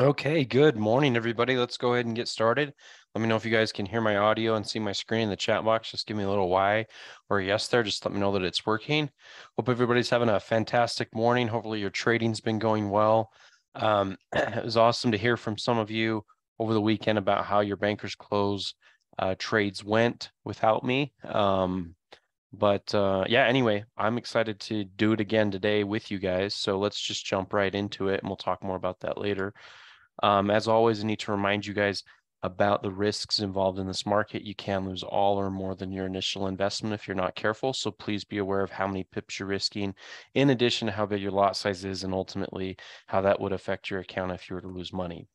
Okay, good morning, everybody. Let's go ahead and get started. Let me know if you guys can hear my audio and see my screen in the chat box. Just give me a little Y or yes there. Just let me know that it's working. Hope everybody's having a fantastic morning. Hopefully your trading's been going well. Um, it was awesome to hear from some of you over the weekend about how your bankers close uh, trades went without me. Um, but uh, yeah, anyway, I'm excited to do it again today with you guys. So let's just jump right into it and we'll talk more about that later. Um, as always, I need to remind you guys about the risks involved in this market. You can lose all or more than your initial investment if you're not careful. So please be aware of how many pips you're risking, in addition to how big your lot size is, and ultimately how that would affect your account if you were to lose money.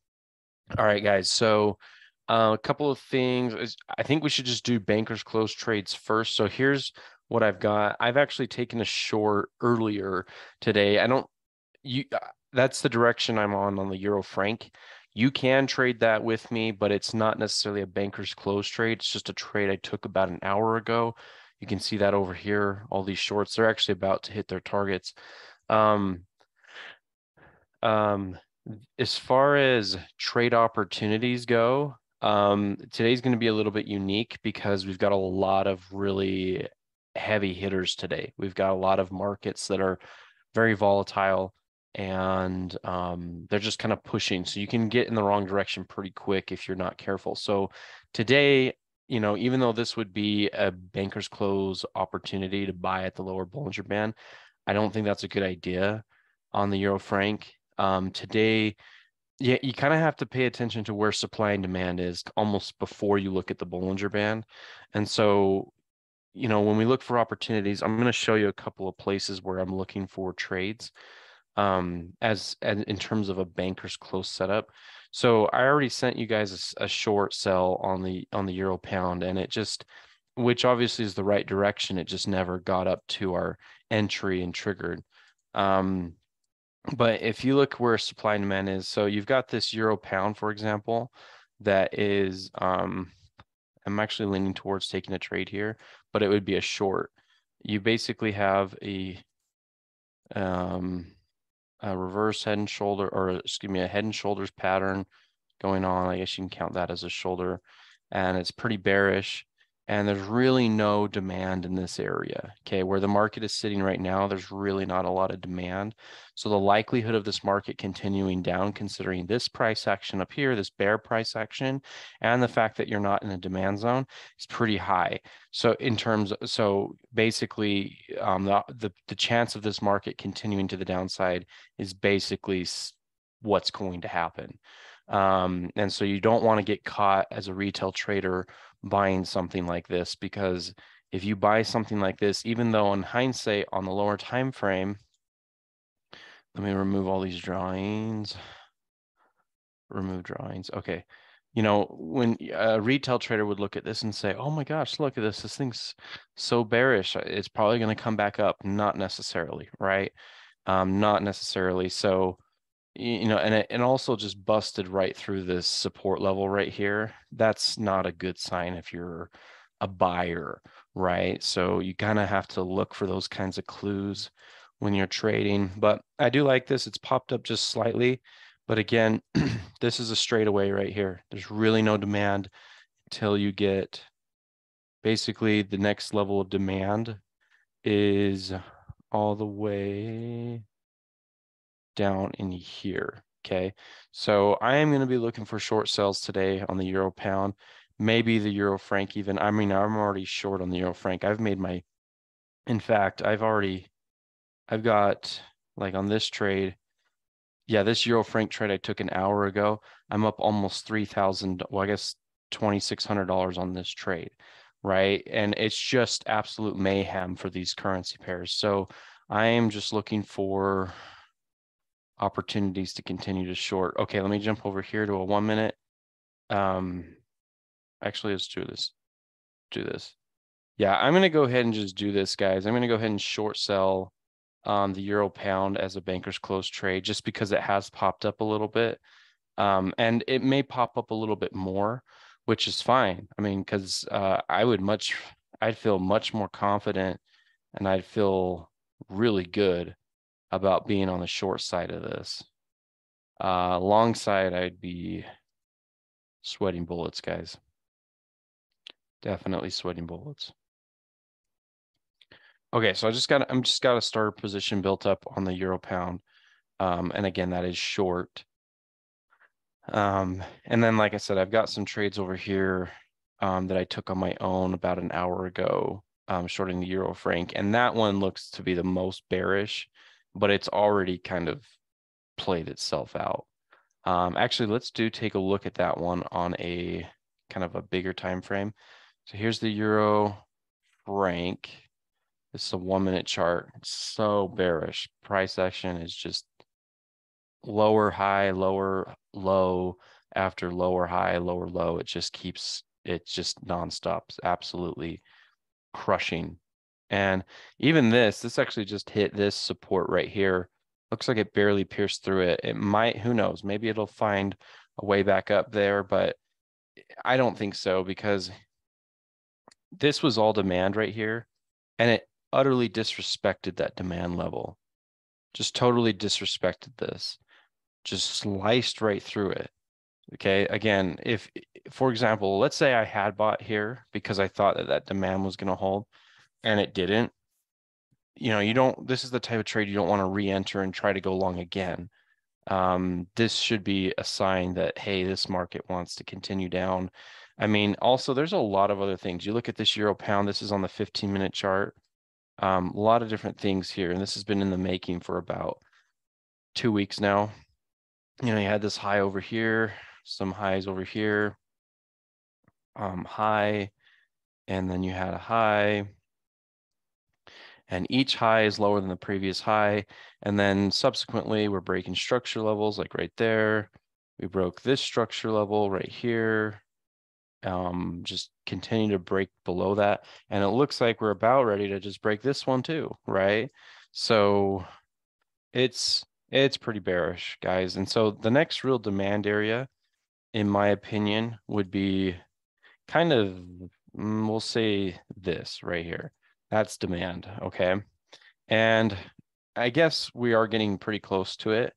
All right, guys. So uh, a couple of things. I think we should just do bankers close trades first. So here's what I've got. I've actually taken a short earlier today. I don't you that's the direction I'm on on the Euro Franc. You can trade that with me, but it's not necessarily a banker's close trade. It's just a trade I took about an hour ago. You can see that over here. All these shorts, they're actually about to hit their targets. Um, um, as far as trade opportunities go, um, today's going to be a little bit unique because we've got a lot of really heavy hitters today. We've got a lot of markets that are very volatile and um, they're just kind of pushing. So you can get in the wrong direction pretty quick if you're not careful. So today, you know, even though this would be a banker's close opportunity to buy at the lower Bollinger Band, I don't think that's a good idea on the Euro Franc. Um, today, yeah, you kind of have to pay attention to where supply and demand is almost before you look at the Bollinger Band. And so, you know, when we look for opportunities, I'm going to show you a couple of places where I'm looking for trades um, as, as in terms of a banker's close setup. So I already sent you guys a, a short sell on the on the euro pound, and it just, which obviously is the right direction. It just never got up to our entry and triggered. Um, but if you look where supply and demand is, so you've got this euro pound, for example, that is, um, I'm actually leaning towards taking a trade here, but it would be a short. You basically have a, um, a reverse head and shoulder, or excuse me, a head and shoulders pattern going on. I guess you can count that as a shoulder. And it's pretty bearish. And there's really no demand in this area. Okay. Where the market is sitting right now, there's really not a lot of demand. So the likelihood of this market continuing down, considering this price action up here, this bear price action, and the fact that you're not in a demand zone is pretty high. So in terms, of, so basically, um, the, the the chance of this market continuing to the downside is basically what's going to happen. Um, and so you don't want to get caught as a retail trader buying something like this because if you buy something like this, even though in hindsight on the lower time frame, let me remove all these drawings. Remove drawings. Okay. You know, when a retail trader would look at this and say, oh my gosh, look at this. This thing's so bearish. It's probably going to come back up. Not necessarily, right? Um, not necessarily. So you know, and and also just busted right through this support level right here. That's not a good sign if you're a buyer, right? So you kind of have to look for those kinds of clues when you're trading. But I do like this. It's popped up just slightly. But again, this is a straightaway right here. There's really no demand until you get basically the next level of demand is all the way down in here. Okay. So I am going to be looking for short sells today on the euro pound, maybe the euro franc even. I mean, I'm already short on the euro franc. I've made my, in fact, I've already, I've got like on this trade, yeah, this euro franc trade I took an hour ago, I'm up almost 3,000, well, I guess $2,600 on this trade, right? And it's just absolute mayhem for these currency pairs. So I am just looking for, opportunities to continue to short. Okay, let me jump over here to a one minute. Um, actually, let's do this. Do this. Yeah, I'm going to go ahead and just do this, guys. I'm going to go ahead and short sell um, the euro pound as a banker's close trade just because it has popped up a little bit. Um, and it may pop up a little bit more, which is fine. I mean, because uh, I would much, I'd feel much more confident and I'd feel really good about being on the short side of this. Uh, long side, I'd be sweating bullets, guys. Definitely sweating bullets. Okay, so I just got I'm just got a starter position built up on the euro pound. Um, and again, that is short. Um, and then like I said, I've got some trades over here um, that I took on my own about an hour ago, um, shorting the euro franc, and that one looks to be the most bearish, but it's already kind of played itself out. Um, actually, let's do take a look at that one on a kind of a bigger time frame. So here's the euro franc. This is a one minute chart. It's so bearish. Price action is just lower high, lower low after lower high, lower low. It just keeps it just nonstop, absolutely crushing. And even this, this actually just hit this support right here. Looks like it barely pierced through it. It might, who knows, maybe it'll find a way back up there, but I don't think so because this was all demand right here and it utterly disrespected that demand level. Just totally disrespected this just sliced right through it. Okay. Again, if, for example, let's say I had bought here because I thought that that demand was going to hold and it didn't, you know, you don't, this is the type of trade you don't want to re-enter and try to go long again. Um, this should be a sign that, hey, this market wants to continue down. I mean, also there's a lot of other things. You look at this euro pound, this is on the 15 minute chart. Um, a lot of different things here. And this has been in the making for about two weeks now you know, you had this high over here, some highs over here, um, high, and then you had a high, and each high is lower than the previous high. And then subsequently, we're breaking structure levels like right there. We broke this structure level right here. Um, just continue to break below that. And it looks like we're about ready to just break this one too, right? So it's it's pretty bearish, guys. And so the next real demand area, in my opinion, would be kind of, mm, we'll say this right here. That's demand, okay? And I guess we are getting pretty close to it,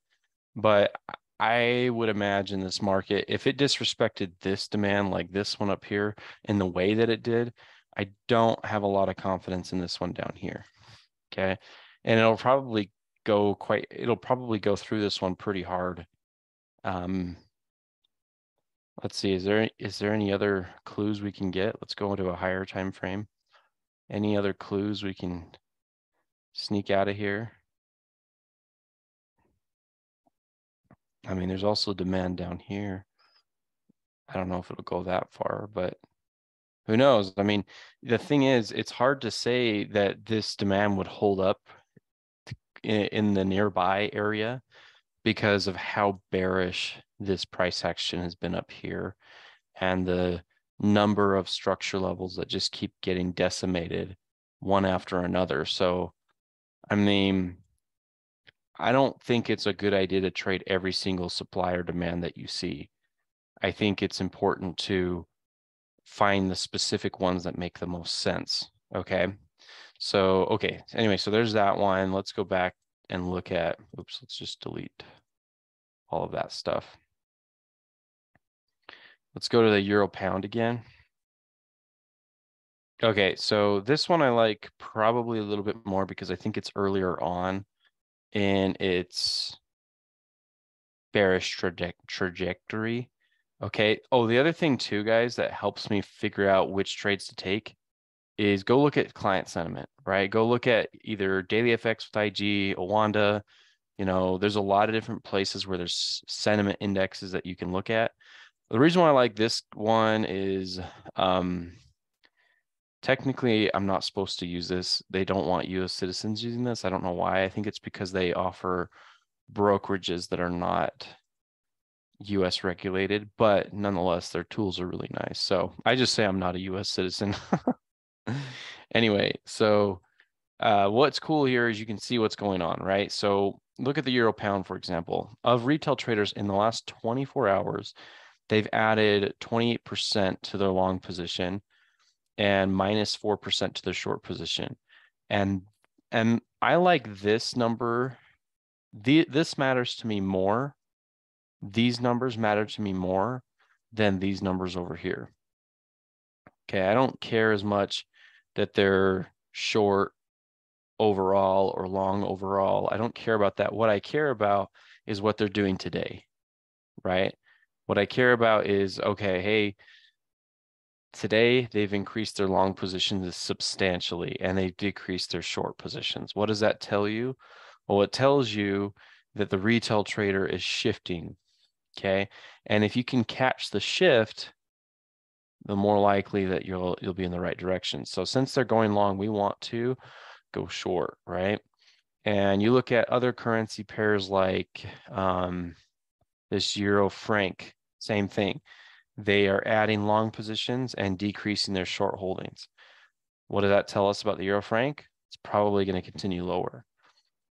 but I would imagine this market, if it disrespected this demand like this one up here in the way that it did, I don't have a lot of confidence in this one down here. Okay. And it'll probably go quite it'll probably go through this one pretty hard um let's see is there is there any other clues we can get let's go into a higher time frame any other clues we can sneak out of here? I mean there's also demand down here. I don't know if it'll go that far but who knows? I mean the thing is it's hard to say that this demand would hold up in, the nearby area because of how bearish this price action has been up here and the number of structure levels that just keep getting decimated one after another. So, I mean, I don't think it's a good idea to trade every single supplier demand that you see. I think it's important to find the specific ones that make the most sense. Okay. So, okay. Anyway, so there's that one. Let's go back and look at, oops, let's just delete all of that stuff. Let's go to the euro pound again. Okay, so this one I like probably a little bit more because I think it's earlier on in its bearish traje trajectory. Okay. Oh, the other thing too, guys, that helps me figure out which trades to take is go look at client sentiment, right? Go look at either Daily FX with IG, Oanda. You know, there's a lot of different places where there's sentiment indexes that you can look at. The reason why I like this one is um, technically I'm not supposed to use this. They don't want US citizens using this. I don't know why. I think it's because they offer brokerages that are not US regulated, but nonetheless, their tools are really nice. So I just say I'm not a US citizen. anyway, so uh, what's cool here is you can see what's going on, right? So look at the euro pound, for example. Of retail traders in the last 24 hours, they've added 28% to their long position and minus 4% to their short position. And and I like this number. The, this matters to me more these numbers matter to me more than these numbers over here. Okay, I don't care as much that they're short overall or long overall. I don't care about that. What I care about is what they're doing today, right? What I care about is okay, hey, today they've increased their long positions substantially and they've decreased their short positions. What does that tell you? Well, it tells you that the retail trader is shifting. Okay. And if you can catch the shift, the more likely that you'll you'll be in the right direction. So since they're going long, we want to go short, right? And you look at other currency pairs like um, this euro franc, same thing. They are adding long positions and decreasing their short holdings. What does that tell us about the euro franc? It's probably going to continue lower.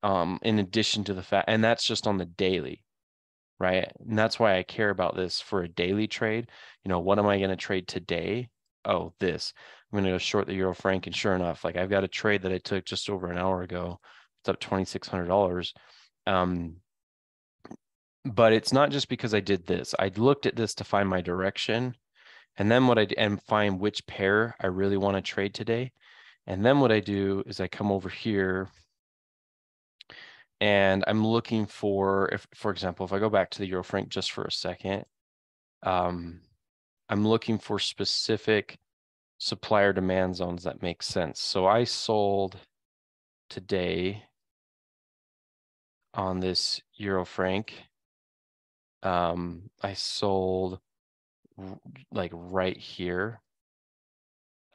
Um, in addition to the fact, and that's just on the daily, right? And that's why I care about this for a daily trade. You know, what am I going to trade today? Oh, this. I'm going to go short the euro franc, and sure enough, like I've got a trade that I took just over an hour ago. It's up twenty six hundred dollars. Um, but it's not just because I did this. I looked at this to find my direction, and then what I and find which pair I really want to trade today. And then what I do is I come over here and I'm looking for, if for example, if I go back to the euro franc just for a second, um, I'm looking for specific supplier demand zones that make sense. So I sold today on this euro franc um, I sold like right here.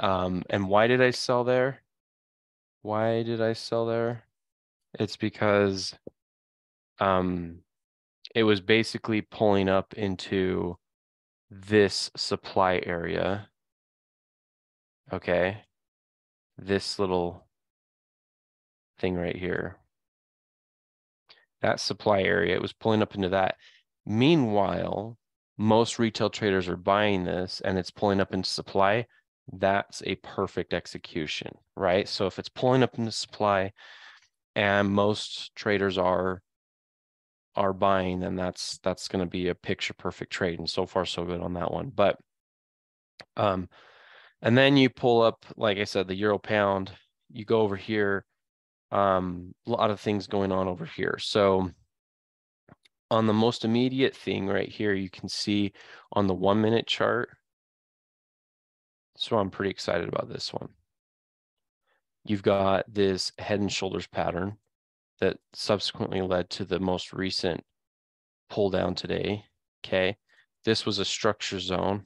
Um, and why did I sell there? Why did I sell there? It's because um, it was basically pulling up into this supply area. Okay. This little thing right here. That supply area, it was pulling up into that. Meanwhile, most retail traders are buying this and it's pulling up into supply. That's a perfect execution, right? So if it's pulling up into supply and most traders are are buying, then that's that's going to be a picture perfect trade. And so far, so good on that one. But um, and then you pull up, like I said, the euro pound. You go over here. Um, a lot of things going on over here. So on the most immediate thing right here, you can see on the one minute chart. So I'm pretty excited about this one. You've got this head and shoulders pattern that subsequently led to the most recent pull down today. Okay. This was a structure zone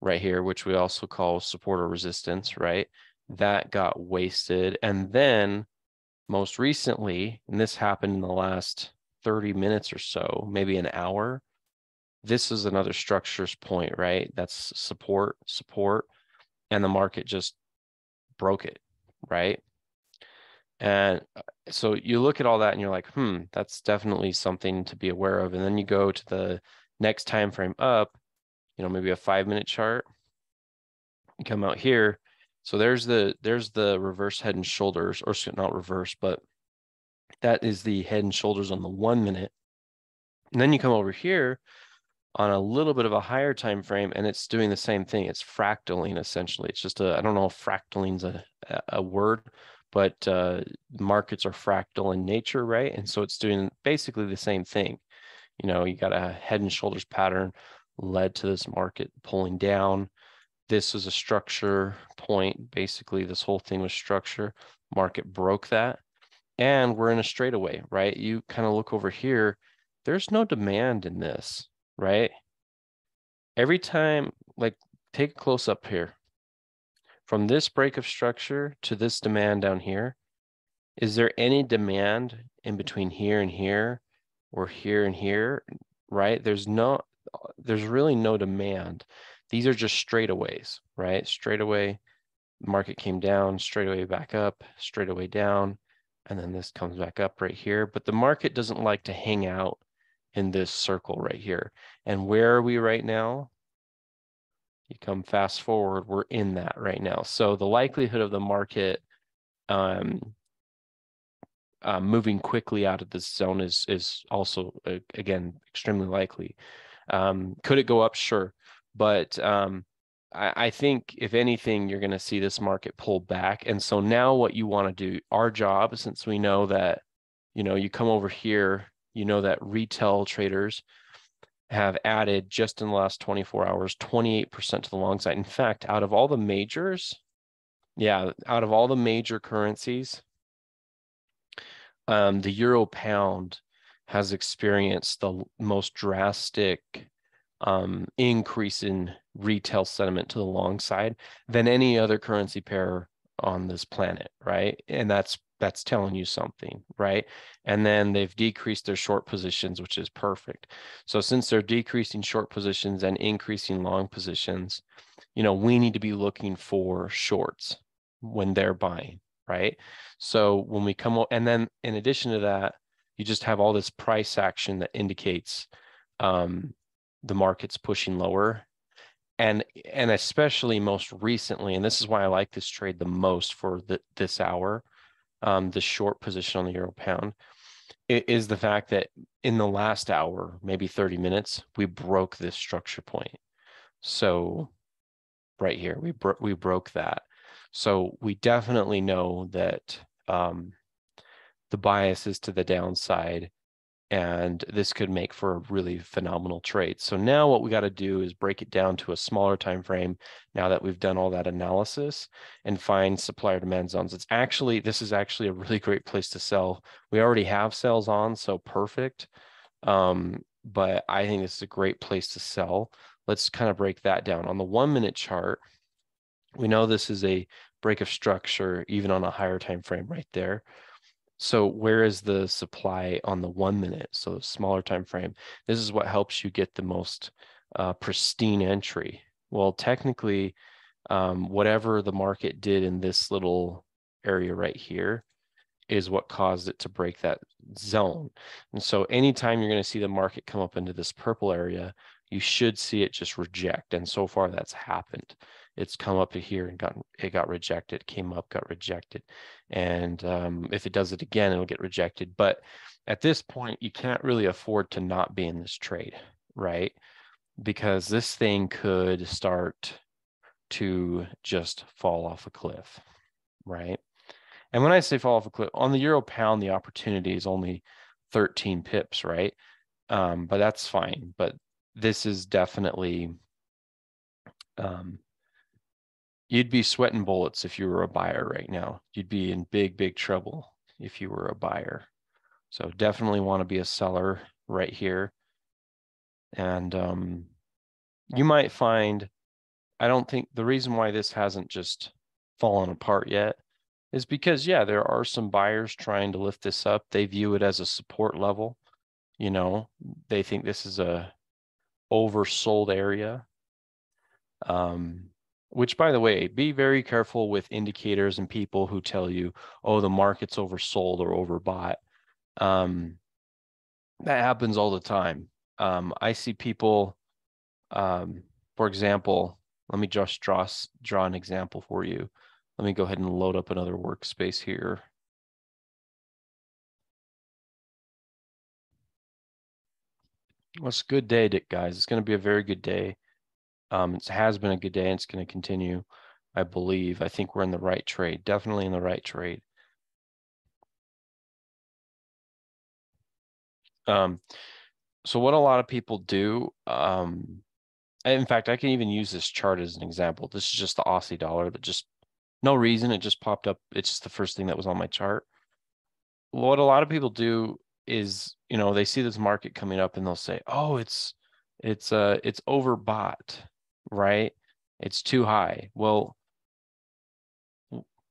right here, which we also call support or resistance, right? That got wasted. And then most recently, and this happened in the last 30 minutes or so, maybe an hour, this is another structures point, right? That's support, support, and the market just broke it, right? And uh, so you look at all that and you're like, hmm, that's definitely something to be aware of. And then you go to the next time frame up, you know, maybe a five minute chart. You come out here. So there's the there's the reverse head and shoulders, or not reverse, but that is the head and shoulders on the one minute. And then you come over here on a little bit of a higher time frame and it's doing the same thing. It's fractaling essentially. It's just a, I don't know if fractaling's a, a word, but uh, markets are fractal in nature, right? And so it's doing basically the same thing. You know, you got a head and shoulders pattern led to this market pulling down. This was a structure point. Basically, this whole thing was structure. Market broke that and we're in a straightaway, right? You kind of look over here, there's no demand in this, right? Every time, like take a close up here. From this break of structure to this demand down here, is there any demand in between here and here or here and here, right? There's no, there's really no demand. These are just straightaways, right? Straightaway, market came down, straightaway back up, straightaway down and then this comes back up right here. But the market doesn't like to hang out in this circle right here. And where are we right now? You come fast forward, we're in that right now. So the likelihood of the market um, uh, moving quickly out of this zone is is also uh, again extremely likely. Um, could it go up? Sure, but um, I, I think if anything, you're going to see this market pull back. And so now, what you want to do, our job, since we know that, you know, you come over here, you know that retail traders have added just in the last 24 hours 28% to the long side. In fact, out of all the majors, yeah, out of all the major currencies, um, the euro pound has experienced the most drastic um, increase in retail sentiment to the long side than any other currency pair on this planet, right? And that's that's telling you something, right? And then they've decreased their short positions, which is perfect. So since they're decreasing short positions and increasing long positions, you know, we need to be looking for shorts when they're buying, right? So when we come, and then in addition to that, you just have all this price action that indicates um, the market's pushing lower and and especially most recently and this is why i like this trade the most for the, this hour um, the short position on the euro pound is the fact that in the last hour, maybe 30 minutes, we broke this structure point. So right here, we, bro we broke that. So we definitely know that um, the bias is to the downside and this could make for a really phenomenal trade. So now what we got to do is break it down to a smaller time frame now that we've done all that analysis and find supplier demand zones. It's actually this is actually a really great place to sell. We already have sales on, so perfect. Um, but I think this is a great place to sell. Let's kind of break that down. On the 1 minute chart, we know this is a break of structure even on a higher time frame right there. So where is the supply on the one minute? So smaller time frame. This is what helps you get the most uh, pristine entry. Well, technically, um, whatever the market did in this little area right here is what caused it to break that zone. And so anytime you're going to see the market come up into this purple area, you should see it just reject. And so far that's happened it's come up to here and got it got rejected came up got rejected. And um, if it does it again it'll get rejected. But at this point you can't really afford to not be in this trade right? Because this thing could start to just fall off a cliff right? And when i say fall off a cliff on the euro pound the opportunity is only 13 pips right? Um, but that's fine. But this is definitely um, you'd be sweating bullets if you were a buyer right now. You'd be in big, big trouble if you were a buyer. So definitely want to be a seller right here. And um, you might find, I don't think the reason why this hasn't just fallen apart yet is because, yeah, there are some buyers trying to lift this up. They view it as a support level. You know, they think this is a oversold area. Um, which by the way be very careful with indicators and people who tell you oh the market's oversold or overbought. Um, that happens all the time. Um, i see people um, for example let me just draw draw an example for you. Let me go ahead and load up another workspace here. Well, a good day Dick guys. It's going to be a very good day um, it has been a good day and it's going to continue, I believe. I think we're in the right trade, definitely in the right trade. Um, so what a lot of people do, um, in fact, I can even use this chart as an example. This is just the Aussie dollar that just no reason. It just popped up. It's just the first thing that was on my chart. What a lot of people do is, you know, they see this market coming up and they'll say, oh, it's, it's, uh, it's overbought right? It's too high. Well,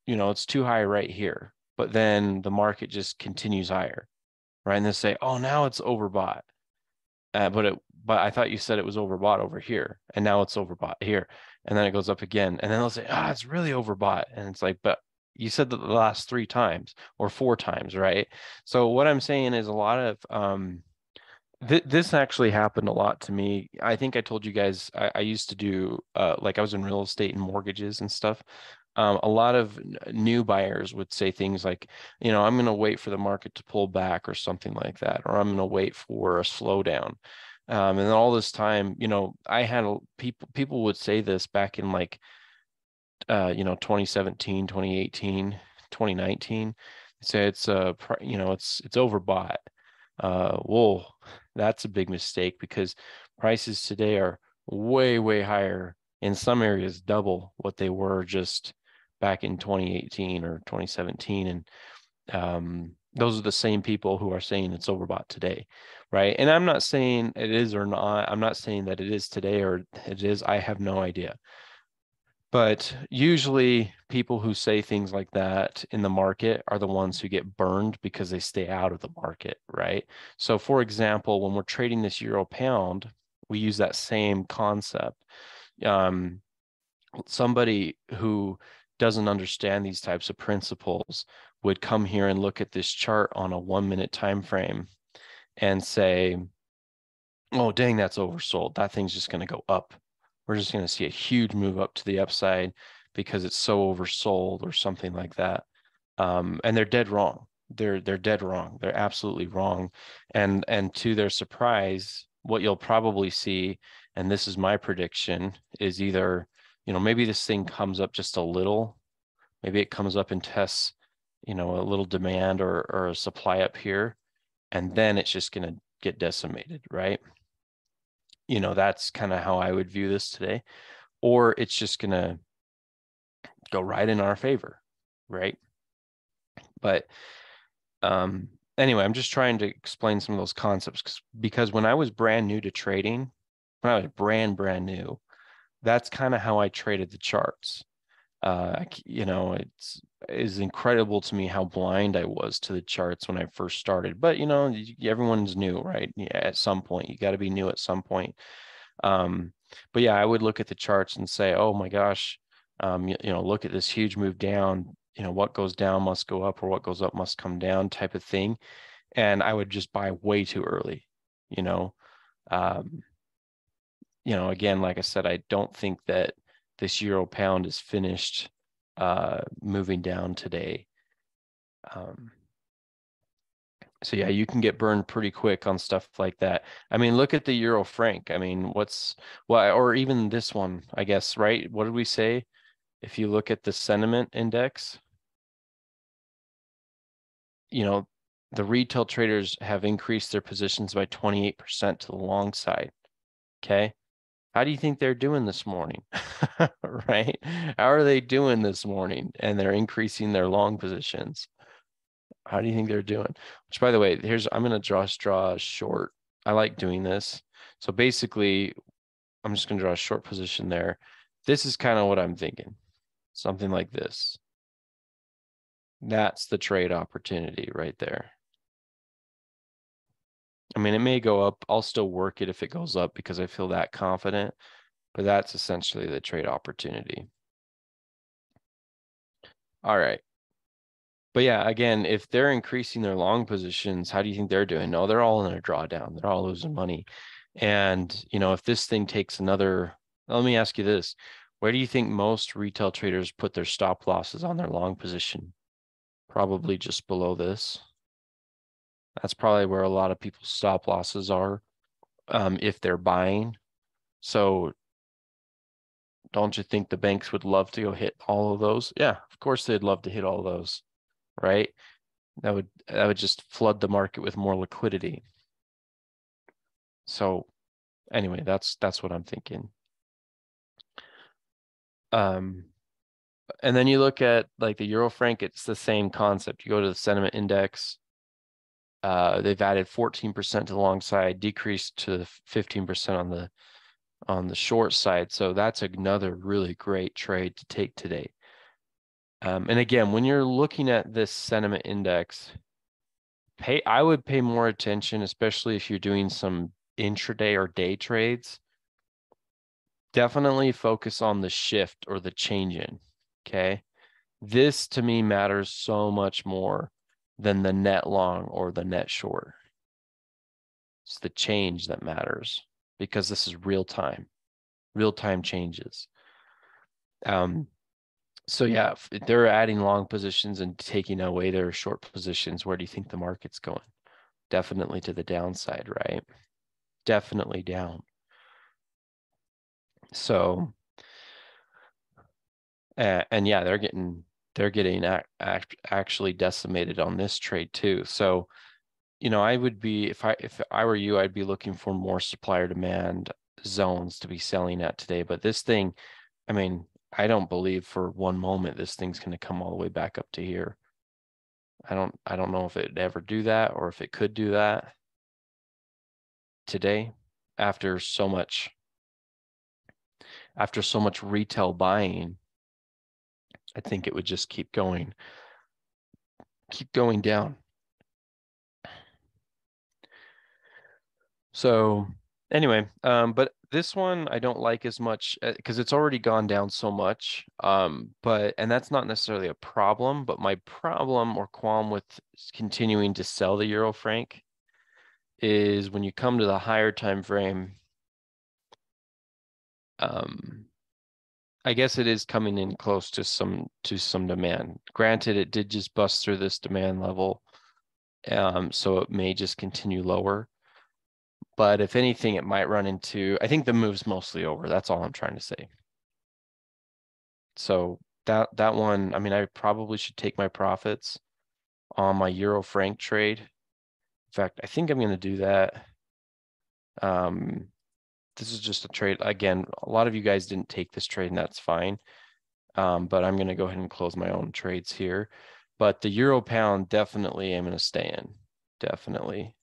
you know, it's too high right here, but then the market just continues higher, right? And they say, oh, now it's overbought. Uh, but it, but I thought you said it was overbought over here, and now it's overbought here, and then it goes up again, and then they'll say, ah, oh, it's really overbought, and it's like, but you said that the last three times or four times, right? So what I'm saying is a lot of um, Th- this actually happened a lot to me. I think I told you guys I, I used to do uh, like I was in real estate and mortgages and stuff. Um, a lot of new buyers would say things like, you know, I'm going to wait for the market to pull back or something like that, or I'm going to wait for a slowdown. Um, and all this time, you know, I had people people would say this back in like, uh, you know, 2017, 2018, 2019. Say it's uh, you know, it's it's overbought. Uh, whoa, that's a big mistake because prices today are way way higher. In some areas, double what they were just back in 2018 or 2017, and um, those are the same people who are saying it's overbought today right? And i'm not saying it is or not i'm not saying that it is today or it is. I have no idea but usually people who say things like that in the market are the ones who get burned because they stay out of the market right? So for example when we're trading this euro pound we use that same concept. Um, somebody who doesn't understand these types of principles would come here and look at this chart on a one minute time frame and say oh dang that's oversold. That thing's just going to go up we're just going to see a huge move up to the upside because it's so oversold or something like that. Um, and they're dead wrong. They're they're dead wrong. They're absolutely wrong. And and to their surprise what you'll probably see and this is my prediction is either you know maybe this thing comes up just a little. Maybe it comes up and tests you know a little demand or or a supply up here and then it's just going to get decimated right you know that's kind of how i would view this today or it's just going to go right in our favor right? But um anyway i'm just trying to explain some of those concepts because when i was brand new to trading when i was brand brand new that's kind of how i traded the charts uh, you know, it's is incredible to me how blind I was to the charts when I first started. But you know, everyone's new, right? Yeah, at some point, you got to be new at some point. Um, but yeah, I would look at the charts and say, "Oh my gosh, um, you, you know, look at this huge move down. You know, what goes down must go up, or what goes up must come down," type of thing. And I would just buy way too early. You know, um, you know, again, like I said, I don't think that this euro pound is finished uh, moving down today. Um, so yeah, you can get burned pretty quick on stuff like that. I mean, look at the euro franc. I mean, what's well, or even this one, I guess, right? What did we say? If you look at the sentiment index, you know, the retail traders have increased their positions by 28% to the long side. Okay. How do you think they're doing this morning? right? How are they doing this morning? And they're increasing their long positions. How do you think they're doing? Which, by the way, here's I'm going to draw draw short. I like doing this. So basically, I'm just going to draw a short position there. This is kind of what I'm thinking. Something like this. That's the trade opportunity right there. I mean, it may go up. I'll still work it if it goes up because I feel that confident, but that's essentially the trade opportunity. All right. But yeah, again, if they're increasing their long positions, how do you think they're doing? No, they're all in a drawdown. They're all losing money. And, you know, if this thing takes another, let me ask you this. Where do you think most retail traders put their stop losses on their long position? Probably just below this. That's probably where a lot of people's stop losses are um, if they're buying. So don't you think the banks would love to go hit all of those? Yeah, of course they'd love to hit all those, right? That would that would just flood the market with more liquidity. So anyway, that's that's what I'm thinking. Um and then you look at like the euro franc, it's the same concept. You go to the sentiment index, uh, they've added 14% to the long side, decreased to 15% on the on the short side. So that's another really great trade to take today. Um, and again, when you're looking at this sentiment index, pay I would pay more attention, especially if you're doing some intraday or day trades. Definitely focus on the shift or the change in. Okay. This to me matters so much more than the net long or the net short. It's the change that matters because this is real time, real time changes. Um, So yeah, if they're adding long positions and taking away their short positions, where do you think the market's going? Definitely to the downside, right? Definitely down. So, and yeah, they're getting they're getting act, actually decimated on this trade too. So, you know, I would be if I if I were you, I'd be looking for more supplier demand zones to be selling at today. But this thing, I mean, I don't believe for one moment this thing's going to come all the way back up to here. I don't I don't know if it'd ever do that or if it could do that today after so much after so much retail buying I think it would just keep going, keep going down. So anyway, um, but this one I don't like as much because uh, it's already gone down so much. Um, but and that's not necessarily a problem, but my problem or qualm with continuing to sell the euro franc is when you come to the higher time frame. Um, I guess it is coming in close to some to some demand. Granted, it did just bust through this demand level, um, so it may just continue lower. But if anything, it might run into. I think the move's mostly over. That's all I'm trying to say. So that that one, I mean, I probably should take my profits on my euro franc trade. In fact, I think I'm going to do that. Um, this is just a trade. Again, a lot of you guys didn't take this trade and that's fine. Um, but I'm going to go ahead and close my own trades here. But the euro pound definitely I'm going to stay in. Definitely.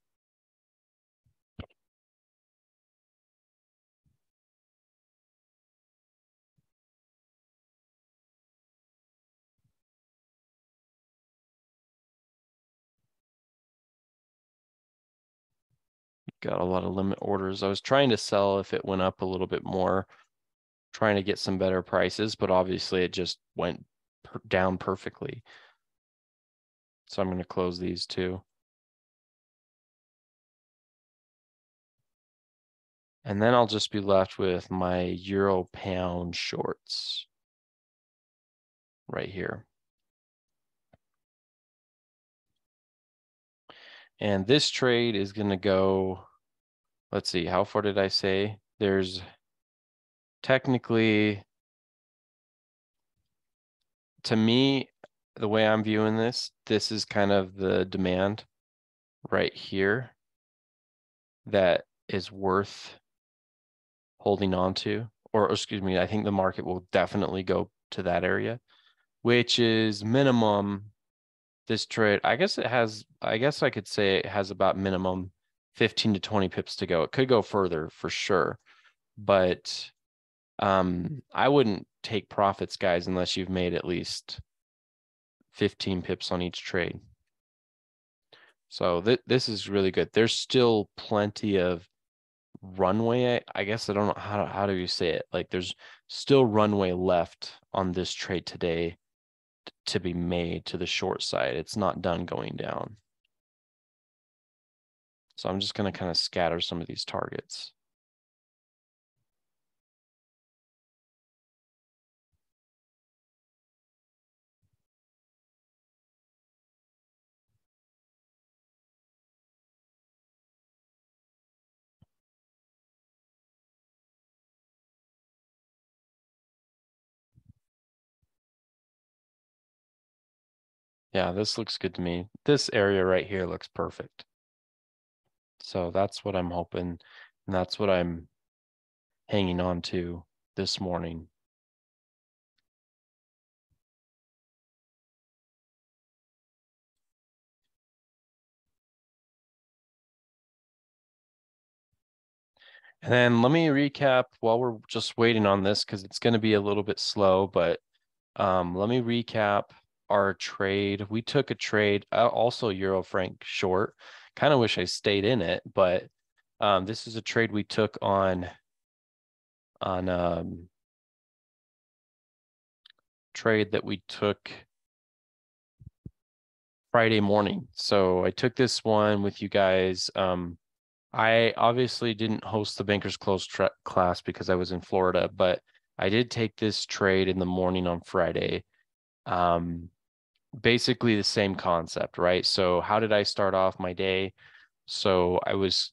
Got a lot of limit orders. I was trying to sell if it went up a little bit more, trying to get some better prices, but obviously it just went per down perfectly. So I'm going to close these two. And then I'll just be left with my euro pound shorts right here. And this trade is going to go, let's see, how far did I say? There's technically, to me, the way I'm viewing this, this is kind of the demand right here that is worth holding on to. Or excuse me, I think the market will definitely go to that area, which is minimum this trade, I guess it has, I guess I could say it has about minimum 15 to 20 pips to go. It could go further for sure, but um, I wouldn't take profits, guys, unless you've made at least 15 pips on each trade. So th this is really good. There's still plenty of runway. I, I guess I don't know how, how do you say it? Like there's still runway left on this trade today to be made to the short side. It's not done going down. So I'm just going to kind of scatter some of these targets. Yeah, this looks good to me. This area right here looks perfect. So that's what I'm hoping, and that's what I'm hanging on to this morning. And then let me recap while we're just waiting on this because it's going to be a little bit slow, but um, let me recap our trade. We took a trade, uh, also Euro franc short. Kind of wish I stayed in it, but um, this is a trade we took on on um, trade that we took Friday morning. So I took this one with you guys. Um, I obviously didn't host the Bankers Close class because I was in Florida, but I did take this trade in the morning on Friday Um, basically the same concept, right? So how did I start off my day? So I was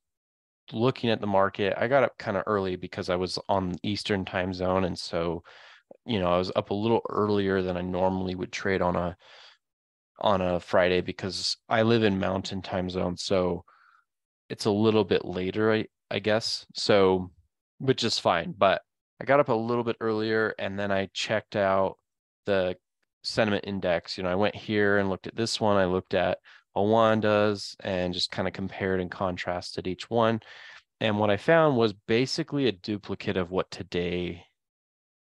looking at the market. I got up kind of early because I was on Eastern time zone. And so, you know, I was up a little earlier than I normally would trade on a on a Friday because I live in mountain time zone. So it's a little bit later, I, I guess. So which is fine. But I got up a little bit earlier and then I checked out the sentiment index. You know, I went here and looked at this one. I looked at Oanda's and just kind of compared and contrasted each one. And what I found was basically a duplicate of what today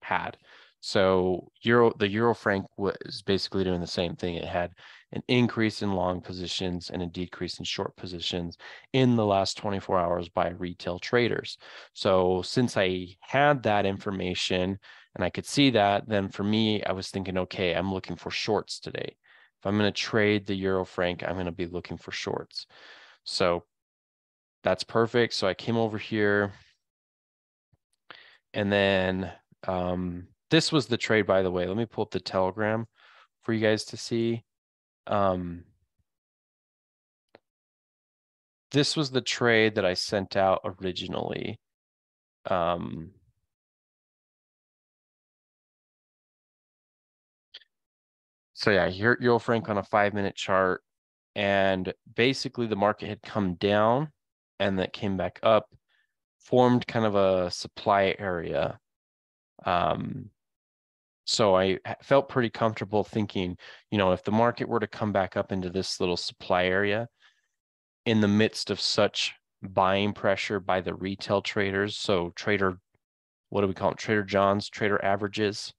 had. So euro the euro franc was basically doing the same thing. It had an increase in long positions and a decrease in short positions in the last 24 hours by retail traders. So since I had that information and I could see that, then for me, I was thinking, okay, I'm looking for shorts today. If I'm going to trade the euro franc, I'm going to be looking for shorts. So that's perfect. So I came over here and then um, this was the trade, by the way. Let me pull up the telegram for you guys to see. Um, this was the trade that I sent out originally. Um, so yeah, here Euro franc on a five minute chart. And basically the market had come down and that came back up, formed kind of a supply area. Um, so I felt pretty comfortable thinking, you know, if the market were to come back up into this little supply area in the midst of such buying pressure by the retail traders, so trader, what do we call it? Trader John's, trader averages.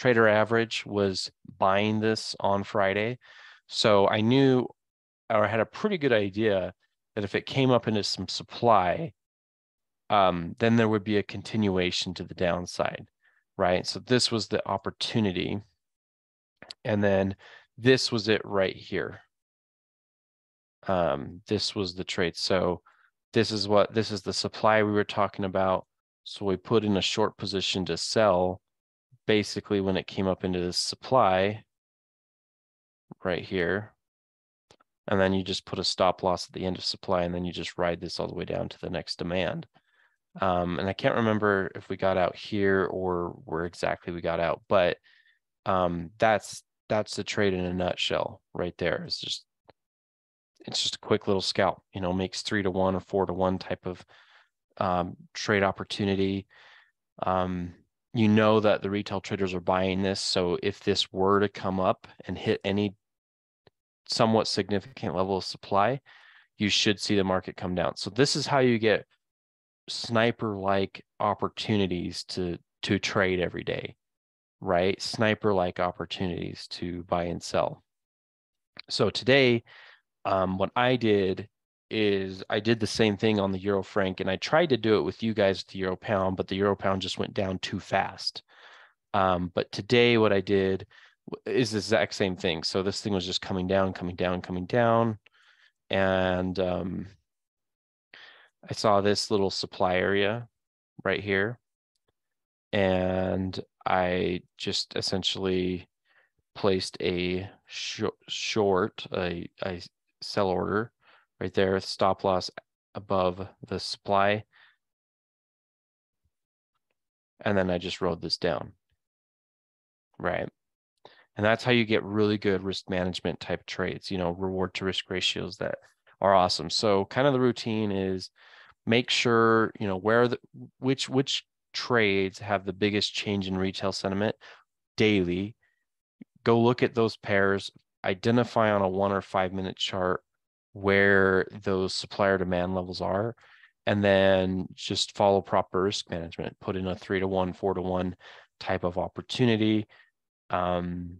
Trader average was buying this on Friday. So I knew or I had a pretty good idea that if it came up into some supply, um, then there would be a continuation to the downside right? So this was the opportunity. And then this was it right here. Um, this was the trade. So this is what, this is the supply we were talking about. So we put in a short position to sell basically when it came up into this supply right here. And then you just put a stop loss at the end of supply and then you just ride this all the way down to the next demand. Um, and I can't remember if we got out here or where exactly we got out, but um, that's that's the trade in a nutshell right there. It's just it's just a quick little scalp, you know, makes three to one or four to one type of um, trade opportunity. Um, you know that the retail traders are buying this. So if this were to come up and hit any somewhat significant level of supply, you should see the market come down. So this is how you get sniper like opportunities to to trade every day right sniper like opportunities to buy and sell so today um, what i did is i did the same thing on the euro franc and i tried to do it with you guys the euro pound but the euro pound just went down too fast. Um, but today what i did is the exact same thing. So this thing was just coming down coming down coming down. And um, I saw this little supply area right here. And I just essentially placed a sh short, a, a sell order right there, stop loss above the supply. And then I just rode this down. Right. And that's how you get really good risk management type trades, you know, reward to risk ratios that are awesome. So kind of the routine is make sure you know where the which which trades have the biggest change in retail sentiment daily go look at those pairs identify on a one or five minute chart where those supplier demand levels are and then just follow proper risk management put in a three to one four to one type of opportunity. Um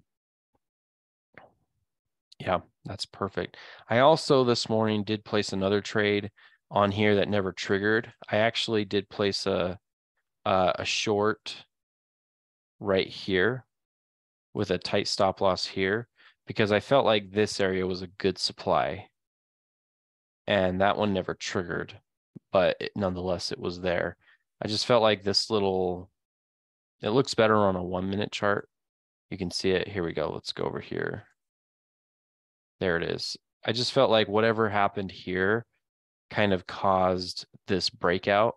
yeah that's perfect. I also this morning did place another trade on here that never triggered. I actually did place a, a, a short right here with a tight stop loss here because I felt like this area was a good supply and that one never triggered, but it, nonetheless, it was there. I just felt like this little, it looks better on a one minute chart You can see it. Here we go. Let's go over here. There it is. I just felt like whatever happened here kind of caused this breakout.